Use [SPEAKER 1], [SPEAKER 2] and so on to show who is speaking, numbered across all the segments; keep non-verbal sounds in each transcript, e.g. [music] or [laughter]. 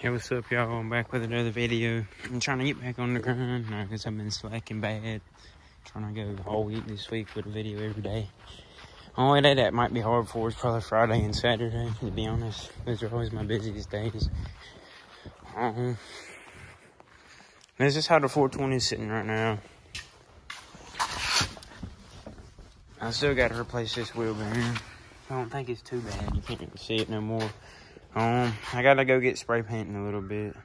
[SPEAKER 1] Hey, what's up, y'all? I'm back with another video. I'm trying to get back on the grind because I've been slacking bad. Trying to go the whole week this week with a video every day. Only day that might be hard for is probably Friday and Saturday, to be honest. Those are always my busiest days. Um, this is how the 420 is sitting right now. I still got to replace this wheel bearing. I don't think it's too bad. You can't even see it no more. Um, I gotta go get spray painting a little bit.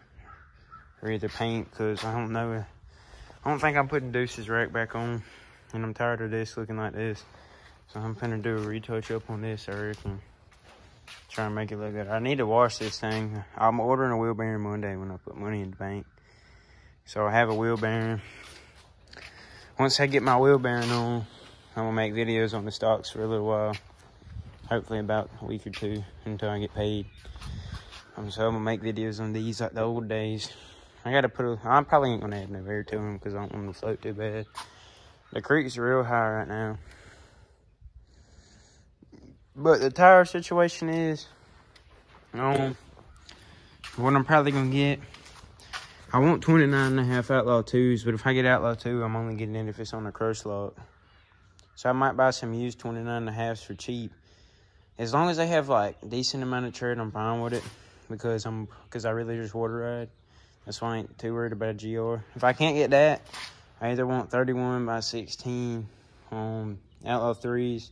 [SPEAKER 1] Or either paint, because I don't know. I don't think I'm putting Deuce's rack back on. And I'm tired of this looking like this. So I'm gonna do a retouch up on this, I reckon. Try and make it look good. I need to wash this thing. I'm ordering a wheel bearing Monday when I put money in the bank. So I have a wheel bearing. Once I get my wheel bearing on, I'm gonna make videos on the stocks for a little while hopefully about a week or two until I get paid. Um, so I'm gonna make videos on these like the old days. I gotta put a, I probably ain't gonna add no air to them because I don't want them to float too bad. The creek's real high right now. But the tire situation is, um, what I'm probably gonna get, I want 29 and a half Outlaw 2s, but if I get Outlaw 2, I'm only getting it if it's on the crush lock. So I might buy some used 29 and a halves for cheap as long as they have like decent amount of tread, I'm fine with it because I'm because I really just water ride. That's why I ain't too worried about a GR. If I can't get that, I either want 31 by 16 um Outlaw threes,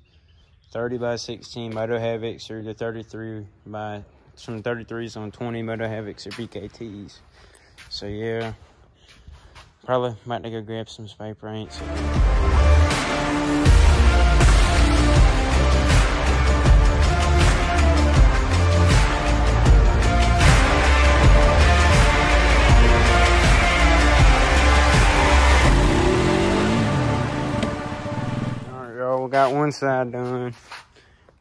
[SPEAKER 1] 30 by 16 Moto Havoks, or the 33 by some 33s on 20 Moto Havoks or BKTs. So yeah, probably about to go grab some spray paints. Got one side done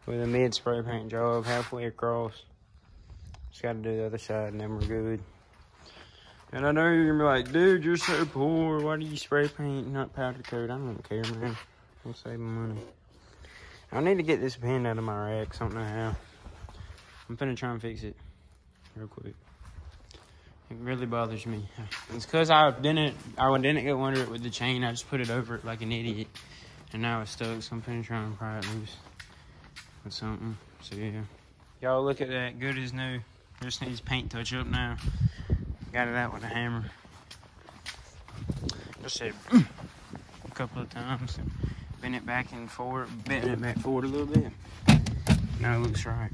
[SPEAKER 1] with a mid spray paint job halfway across. Just got to do the other side and then we're good. And I know you're going to be like, dude, you're so poor. Why do you spray paint, not powder coat? I don't care, man. I'm saving money. I need to get this pen out of my rack. I don't know how. I'm finna try and fix it real quick. It really bothers me. It's because I didn't, I didn't go under it with the chain. I just put it over it like an idiot. And now it's stuck, so I'm finna try and pry it loose with something. So yeah. Y'all look at that, good as new. Just needs paint touch up now. Got it out with a hammer. Just said [clears throat] a couple of times. Bend it back and forward, bend it back forward a little bit. Now it looks right.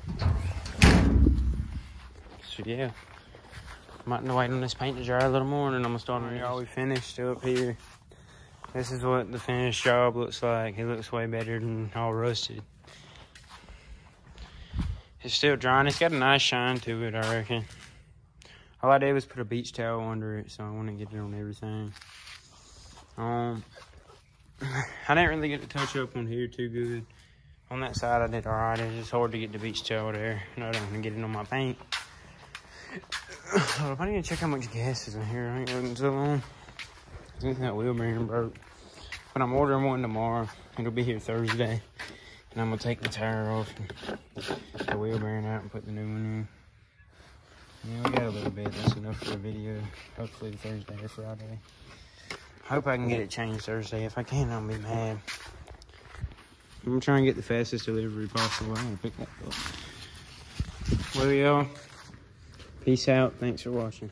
[SPEAKER 1] So yeah. Might wait on this paint to dry a little more and then I'm gonna start on y'all. We finished up here. This is what the finished job looks like. It looks way better than all rusted. It's still drying. It's got a nice shine to it, I reckon. All I did was put a beach towel under it, so I want to get it on everything. Um, [laughs] I didn't really get to touch up on here too good. On that side, I did all right. It's just hard to get the beach towel there. I don't want to get it on my paint. [coughs] I need to check how much gas is in here. I ain't looking so long. I think that wheel bearing broke. But I'm ordering one tomorrow. It'll be here Thursday. And I'm gonna take the tire off the wheel bearing out and put the new one in. Yeah, we got a little bit. That's enough for a video. Hopefully Thursday or Friday. Hope I can get it changed Thursday. If I can, I'll be mad. I'm gonna try and get the fastest delivery possible. I'm gonna pick that up. Well, y'all. Peace out. Thanks for watching.